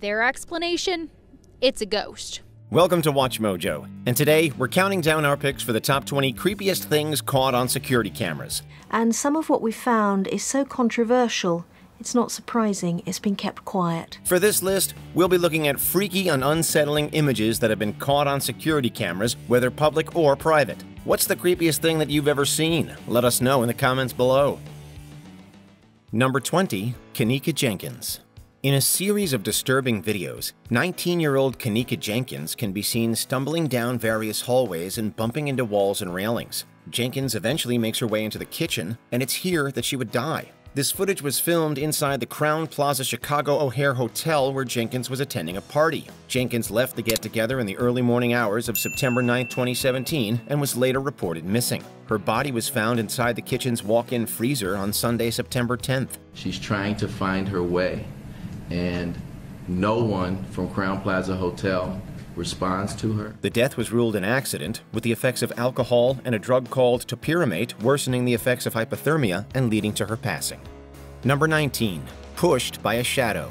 Their explanation? It's a ghost. Welcome to Watch Mojo, and today we're counting down our picks for the top 20 creepiest things caught on security cameras. And some of what we found is so controversial, it's not surprising it's been kept quiet. For this list, we'll be looking at freaky and unsettling images that have been caught on security cameras, whether public or private. What's the creepiest thing that you've ever seen? Let us know in the comments below. Number 20, Kenneka Jenkins. In a series of disturbing videos, 19-year-old Kenneka Jenkins can be seen stumbling down various hallways and bumping into walls and railings. Jenkins eventually makes her way into the kitchen, and it's here that she would die. This footage was filmed inside the Crowne Plaza Chicago O'Hare Hotel where Jenkins was attending a party. Jenkins left the get-together in the early morning hours of September 9, 2017 and was later reported missing. Her body was found inside the kitchen's walk-in freezer on Sunday, September 10th. She's trying to find her way and no one from Crowne Plaza Hotel responds to her. The death was ruled an accident, with the effects of alcohol and a drug called topiramate worsening the effects of hypothermia and leading to her passing. Number 19. Pushed by a shadow.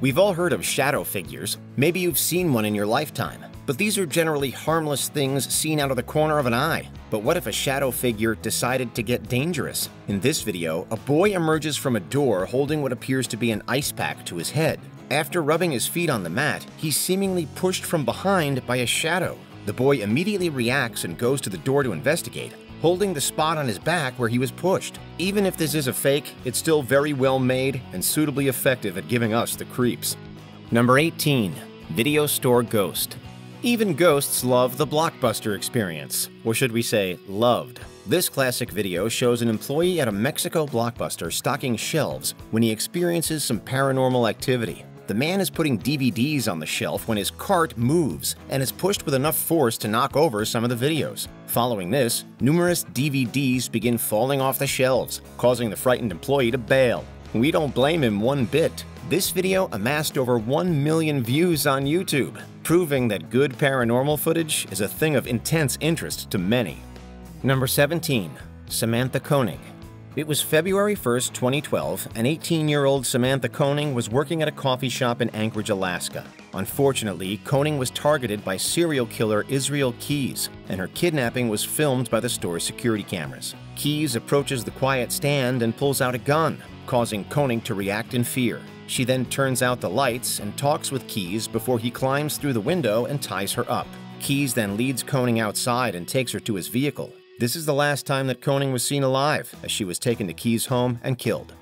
We've all heard of shadow figures. Maybe you've seen one in your lifetime. But these are generally harmless things seen out of the corner of an eye. But what if a shadow figure decided to get dangerous? In this video, a boy emerges from a door holding what appears to be an ice pack to his head. After rubbing his feet on the mat, he's seemingly pushed from behind by a shadow. The boy immediately reacts and goes to the door to investigate, holding the spot on his back where he was pushed. Even if this is a fake, it's still very well made and suitably effective at giving us the creeps. Number 18. Video Store Ghost even ghosts love the blockbuster experience, or should we say, loved. This classic video shows an employee at a Mexico blockbuster stocking shelves when he experiences some paranormal activity. The man is putting DVDs on the shelf when his cart moves and is pushed with enough force to knock over some of the videos. Following this, numerous DVDs begin falling off the shelves, causing the frightened employee to bail. We don't blame him one bit. This video amassed over 1 million views on YouTube, proving that good paranormal footage is a thing of intense interest to many. Number 17. Samantha Koenig it was February 1, 2012, and 18-year-old Samantha Koenig was working at a coffee shop in Anchorage, Alaska. Unfortunately, Koenig was targeted by serial killer Israel Keyes, and her kidnapping was filmed by the store's security cameras. Keyes approaches the quiet stand and pulls out a gun, causing Koenig to react in fear. She then turns out the lights and talks with Keyes before he climbs through the window and ties her up. Keyes then leads Koenig outside and takes her to his vehicle. This is the last time that Koenig was seen alive, as she was taken to Keyes' home and killed.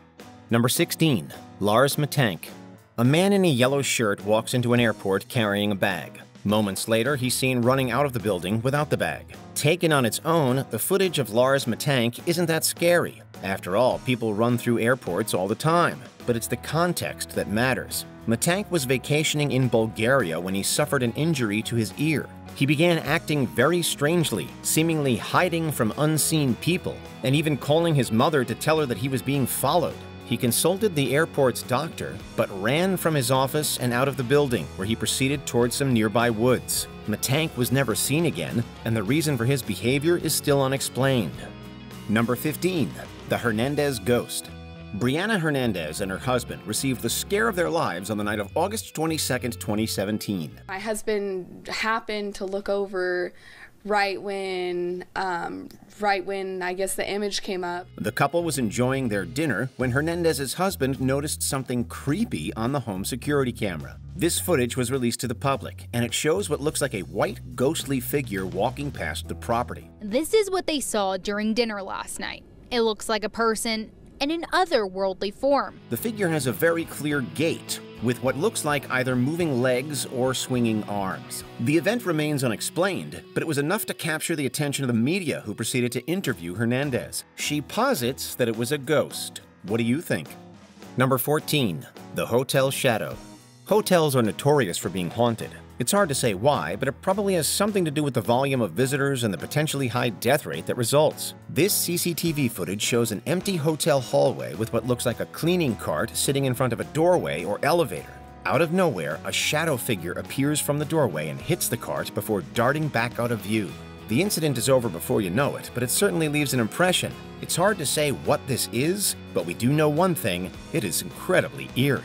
Number 16. Lars Mittank. A man in a yellow shirt walks into an airport carrying a bag. Moments later, he's seen running out of the building without the bag. Taken on its own, the footage of Lars Mittank isn't that scary. After all, people run through airports all the time, but it's the context that matters. Mittank was vacationing in Bulgaria when he suffered an injury to his ear. He began acting very strangely, seemingly hiding from unseen people, and even calling his mother to tell her that he was being followed. He consulted the airport's doctor, but ran from his office and out of the building, where he proceeded towards some nearby woods. Mittank was never seen again, and the reason for his behavior is still unexplained. Number 15. The Hernandez Ghost Brianna Hernandez and her husband received the scare of their lives on the night of August 22, 2017. My husband happened to look over right when um, right when I guess the image came up. The couple was enjoying their dinner when Hernandez's husband noticed something creepy on the home security camera. This footage was released to the public, and it shows what looks like a white, ghostly figure walking past the property. This is what they saw during dinner last night. It looks like a person and in otherworldly form. The figure has a very clear gait, with what looks like either moving legs or swinging arms. The event remains unexplained, but it was enough to capture the attention of the media who proceeded to interview Hernandez. She posits that it was a ghost. What do you think? Number 14. The Hotel Shadow. Hotels are notorious for being haunted. It's hard to say why, but it probably has something to do with the volume of visitors and the potentially high death rate that results. This CCTV footage shows an empty hotel hallway with what looks like a cleaning cart sitting in front of a doorway or elevator. Out of nowhere, a shadow figure appears from the doorway and hits the cart before darting back out of view. The incident is over before you know it, but it certainly leaves an impression. It's hard to say what this is, but we do know one thing it is incredibly eerie.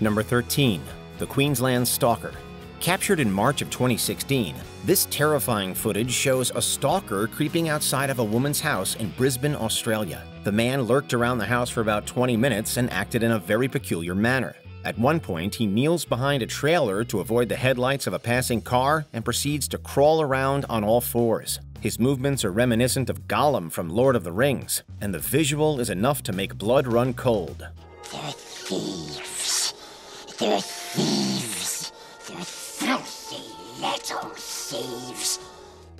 Number 13. the Queensland Stalker. Captured in March of 2016, this terrifying footage shows a stalker creeping outside of a woman's house in Brisbane, Australia. The man lurked around the house for about 20 minutes and acted in a very peculiar manner. At one point, he kneels behind a trailer to avoid the headlights of a passing car and proceeds to crawl around on all fours. His movements are reminiscent of Gollum from Lord of the Rings, and the visual is enough to make blood run cold. They're thieves. They're thieves. They're filthy little thieves.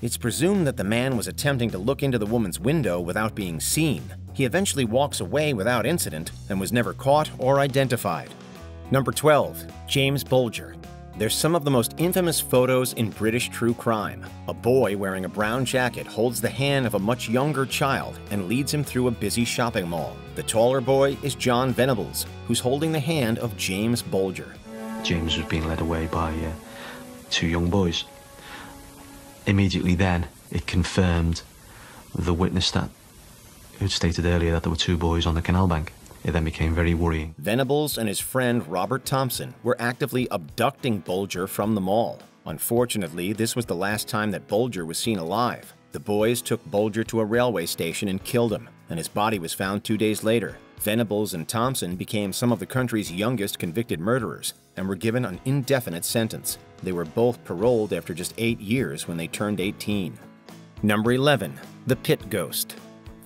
It's presumed that the man was attempting to look into the woman's window without being seen. He eventually walks away without incident and was never caught or identified. Number 12. James Bulger. There's some of the most infamous photos in British true crime. A boy wearing a brown jacket holds the hand of a much younger child and leads him through a busy shopping mall. The taller boy is John Venables, who's holding the hand of James Bulger. James was being led away by uh, two young boys. Immediately then, it confirmed the witness that who'd stated earlier that there were two boys on the canal bank. It then became very worrying. Venables and his friend Robert Thompson were actively abducting Bulger from the mall. Unfortunately, this was the last time that Bulger was seen alive. The boys took Bulger to a railway station and killed him, and his body was found two days later. Venables and Thompson became some of the country's youngest convicted murderers and were given an indefinite sentence. They were both paroled after just eight years when they turned 18. Number 11. The Pitt Ghost.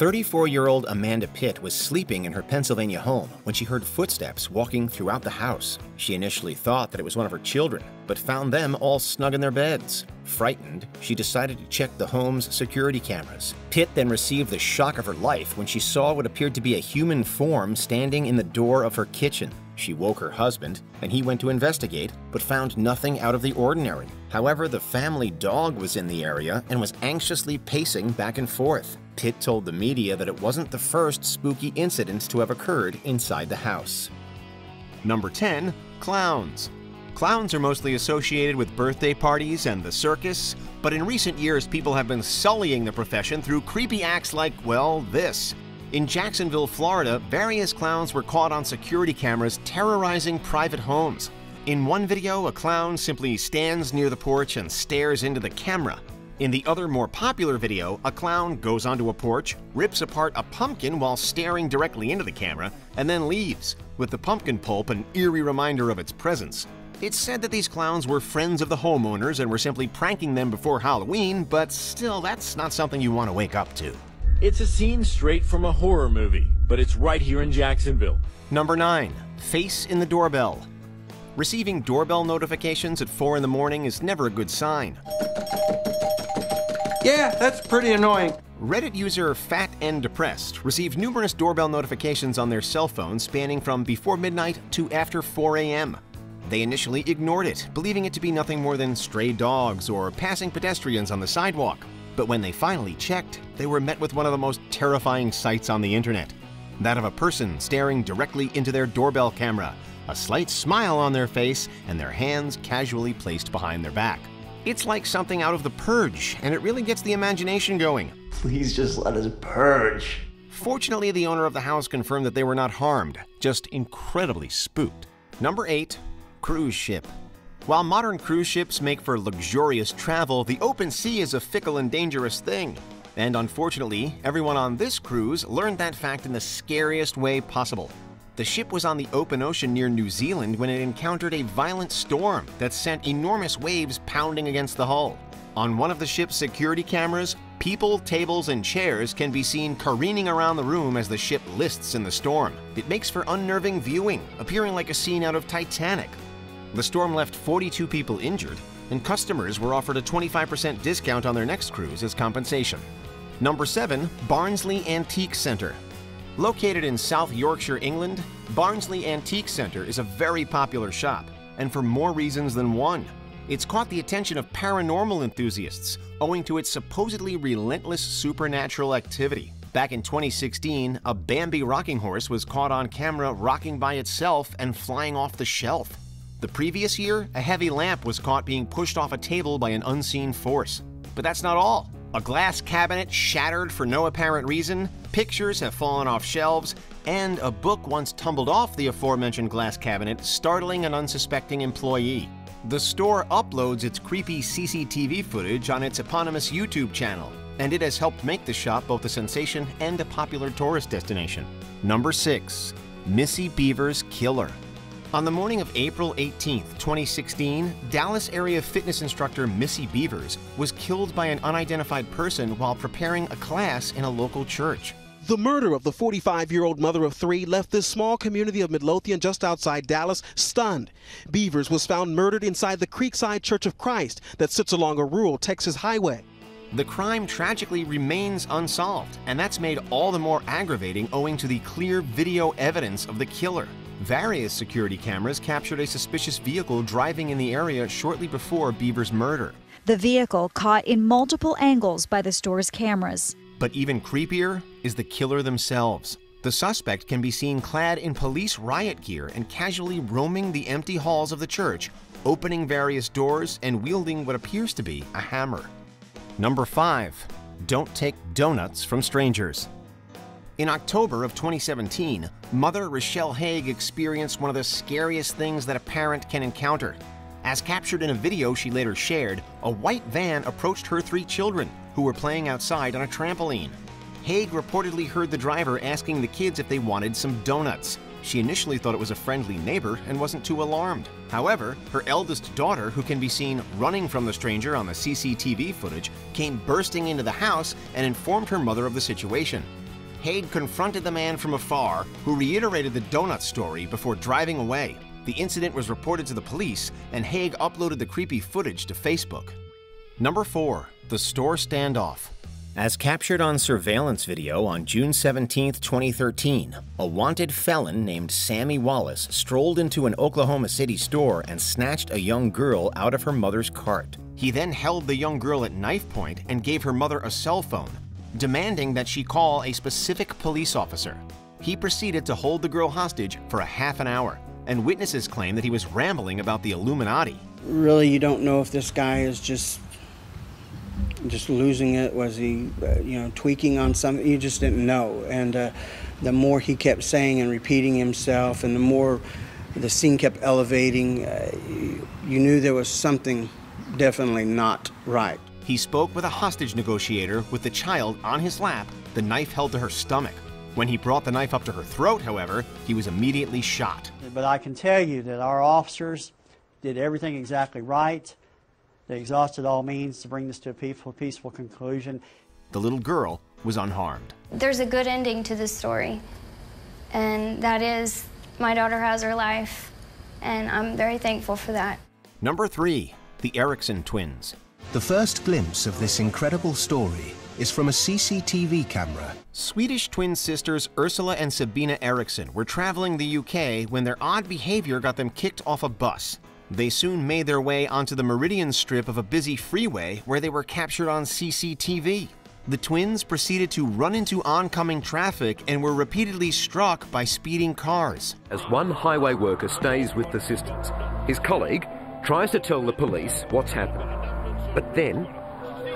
34 year old Amanda Pitt was sleeping in her Pennsylvania home when she heard footsteps walking throughout the house. She initially thought that it was one of her children, but found them all snug in their beds. Frightened, she decided to check the home's security cameras. Pitt then received the shock of her life when she saw what appeared to be a human form standing in the door of her kitchen. She woke her husband, and he went to investigate, but found nothing out of the ordinary. However, the family dog was in the area and was anxiously pacing back and forth. Pitt told the media that it wasn't the first spooky incident to have occurred inside the house. Number 10. Clowns. Clowns are mostly associated with birthday parties and the circus, but in recent years people have been sullying the profession through creepy acts like, well, this. In Jacksonville, Florida, various clowns were caught on security cameras terrorizing private homes. In one video, a clown simply stands near the porch and stares into the camera. In the other more popular video, a clown goes onto a porch, rips apart a pumpkin while staring directly into the camera, and then leaves, with the pumpkin pulp an eerie reminder of its presence. It's said that these clowns were friends of the homeowners and were simply pranking them before Halloween, but still, that's not something you want to wake up to. It's a scene straight from a horror movie, but it's right here in Jacksonville. Number 9. Face in the doorbell. Receiving doorbell notifications at 4 in the morning is never a good sign. Yeah, that's pretty annoying. Reddit user Fat and Depressed received numerous doorbell notifications on their cell phone spanning from before midnight to after 4 a.m. They initially ignored it, believing it to be nothing more than stray dogs or passing pedestrians on the sidewalk. But when they finally checked, they were met with one of the most terrifying sights on the internet that of a person staring directly into their doorbell camera, a slight smile on their face, and their hands casually placed behind their back. It's like something out of The Purge, and it really gets the imagination going. Please just let us purge. Fortunately, the owner of the house confirmed that they were not harmed, just incredibly spooked. Number 8. Cruise Ship. While modern cruise ships make for luxurious travel, the open sea is a fickle and dangerous thing. And unfortunately, everyone on this cruise learned that fact in the scariest way possible. The ship was on the open ocean near New Zealand when it encountered a violent storm that sent enormous waves pounding against the hull. On one of the ship's security cameras, people, tables, and chairs can be seen careening around the room as the ship lists in the storm. It makes for unnerving viewing, appearing like a scene out of Titanic. The storm left 42 people injured, and customers were offered a 25% discount on their next cruise as compensation. Number 7. Barnsley Antique Centre. Located in South Yorkshire, England, Barnsley Antique Centre is a very popular shop, and for more reasons than one. It's caught the attention of paranormal enthusiasts owing to its supposedly relentless supernatural activity. Back in 2016, a Bambi rocking horse was caught on camera rocking by itself and flying off the shelf. The previous year, a heavy lamp was caught being pushed off a table by an unseen force. But that's not all. A glass cabinet shattered for no apparent reason, pictures have fallen off shelves, and a book once tumbled off the aforementioned glass cabinet, startling an unsuspecting employee. The store uploads its creepy CCTV footage on its eponymous YouTube channel, and it has helped make the shop both a sensation and a popular tourist destination. Number 6. Missy Beaver's Killer. On the morning of April 18, 2016, Dallas area fitness instructor Missy Beavers was killed by an unidentified person while preparing a class in a local church. The murder of the 45 year old mother of three left this small community of Midlothian just outside Dallas stunned. Beavers was found murdered inside the Creekside Church of Christ that sits along a rural Texas highway. The crime tragically remains unsolved, and that's made all the more aggravating owing to the clear video evidence of the killer. Various security cameras captured a suspicious vehicle driving in the area shortly before Beaver's murder. The vehicle caught in multiple angles by the store's cameras. But even creepier is the killer themselves. The suspect can be seen clad in police riot gear and casually roaming the empty halls of the church, opening various doors and wielding what appears to be a hammer. Number 5. Don't take donuts from strangers. In October of 2017, mother Rochelle Haig experienced one of the scariest things that a parent can encounter. As captured in a video she later shared, a white van approached her three children, who were playing outside on a trampoline. Haig reportedly heard the driver asking the kids if they wanted some donuts. She initially thought it was a friendly neighbor and wasn't too alarmed. However, her eldest daughter, who can be seen running from the stranger on the CCTV footage, came bursting into the house and informed her mother of the situation. Haig confronted the man from afar, who reiterated the donut story before driving away. The incident was reported to the police, and Haig uploaded the creepy footage to Facebook. Number 4. The Store Standoff. As captured on surveillance video on June 17, 2013, a wanted felon named Sammy Wallace strolled into an Oklahoma City store and snatched a young girl out of her mother's cart. He then held the young girl at knife point and gave her mother a cell phone, demanding that she call a specific police officer. He proceeded to hold the girl hostage for a half an hour, and witnesses claim that he was rambling about the Illuminati. Really, you don't know if this guy is just just losing it. Was he, uh, you know, tweaking on something? You just didn't know. And uh, the more he kept saying and repeating himself, and the more the scene kept elevating, uh, you, you knew there was something definitely not right. He spoke with a hostage negotiator with the child on his lap, the knife held to her stomach. When he brought the knife up to her throat, however, he was immediately shot. But I can tell you that our officers did everything exactly right. They exhausted all means to bring this to a peaceful, peaceful conclusion. The little girl was unharmed. There's a good ending to this story, and that is my daughter has her life, and I'm very thankful for that. Number 3. The Eriksson Twins. The first glimpse of this incredible story is from a CCTV camera. Swedish twin sisters Ursula and Sabina Eriksson were traveling the UK when their odd behavior got them kicked off a bus. They soon made their way onto the Meridian strip of a busy freeway where they were captured on CCTV. The twins proceeded to run into oncoming traffic and were repeatedly struck by speeding cars. As one highway worker stays with the sisters, his colleague tries to tell the police what's happened. But then,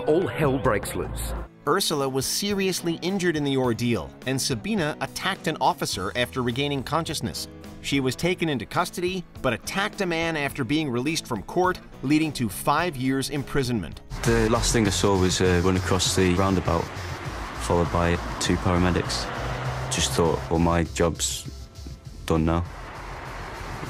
all hell breaks loose. Ursula was seriously injured in the ordeal, and Sabina attacked an officer after regaining consciousness. She was taken into custody, but attacked a man after being released from court, leading to five years imprisonment. The last thing I saw was uh, run across the roundabout, followed by two paramedics. Just thought, well, my job's done now.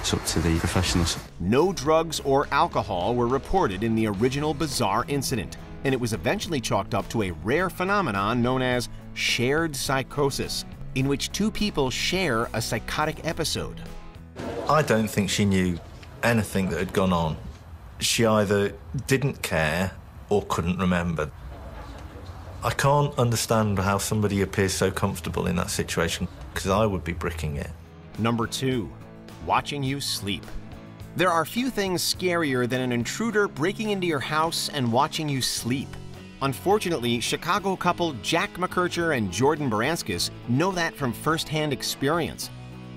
It's up to the professionals. No drugs or alcohol were reported in the original bizarre incident, and it was eventually chalked up to a rare phenomenon known as shared psychosis, in which two people share a psychotic episode. I don't think she knew anything that had gone on. She either didn't care or couldn't remember. I can't understand how somebody appears so comfortable in that situation because I would be bricking it. Number two, watching you sleep. There are few things scarier than an intruder breaking into your house and watching you sleep. Unfortunately, Chicago couple Jack McKercher and Jordan Baranskis know that from firsthand experience.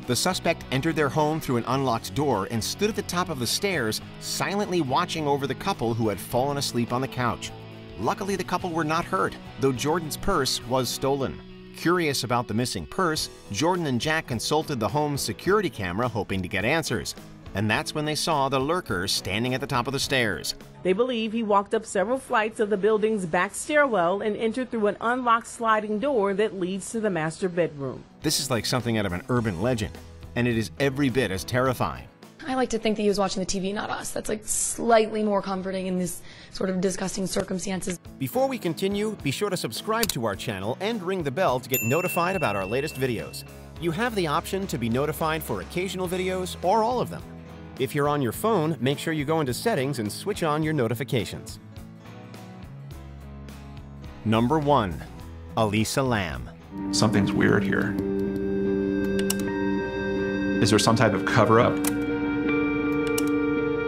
The suspect entered their home through an unlocked door and stood at the top of the stairs, silently watching over the couple who had fallen asleep on the couch. Luckily, the couple were not hurt, though Jordan's purse was stolen. Curious about the missing purse, Jordan and Jack consulted the home's security camera hoping to get answers. And that's when they saw the lurker standing at the top of the stairs. They believe he walked up several flights of the building's back stairwell and entered through an unlocked sliding door that leads to the master bedroom. This is like something out of an urban legend, and it is every bit as terrifying. I like to think that he was watching the TV, not us. That's like slightly more comforting in this sort of disgusting circumstances. Before we continue, be sure to subscribe to our channel and ring the bell to get notified about our latest videos. You have the option to be notified for occasional videos or all of them. If you're on your phone, make sure you go into settings and switch on your notifications. Number 1. Elisa Lam. Something's weird here. Is there some type of cover up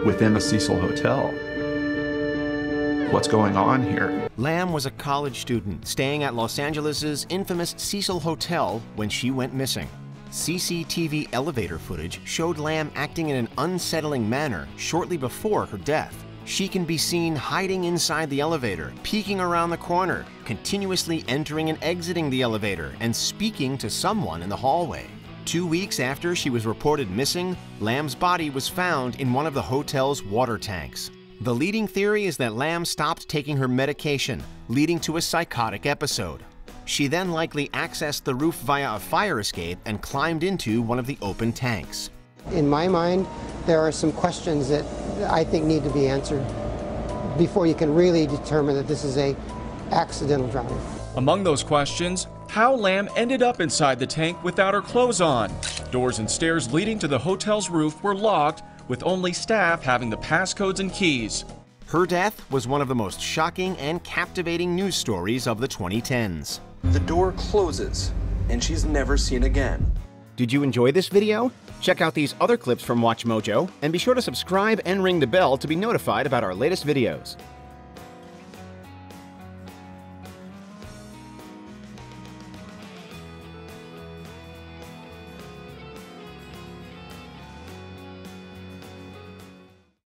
within the Cecil Hotel? What's going on here? Lam was a college student staying at Los Angeles' infamous Cecil Hotel when she went missing. CCTV elevator footage showed Lam acting in an unsettling manner shortly before her death. She can be seen hiding inside the elevator, peeking around the corner, continuously entering and exiting the elevator, and speaking to someone in the hallway. Two weeks after she was reported missing, Lam's body was found in one of the hotel's water tanks. The leading theory is that Lam stopped taking her medication, leading to a psychotic episode. She then likely accessed the roof via a fire escape and climbed into one of the open tanks. In my mind, there are some questions that I think need to be answered before you can really determine that this is a accidental drowning. Among those questions, how Lam ended up inside the tank without her clothes on. Doors and stairs leading to the hotel's roof were locked, with only staff having the passcodes and keys. Her death was one of the most shocking and captivating news stories of the 2010s. The door closes, and she's never seen again. Did you enjoy this video? Check out these other clips from WatchMojo, and be sure to subscribe and ring the bell to be notified about our latest videos.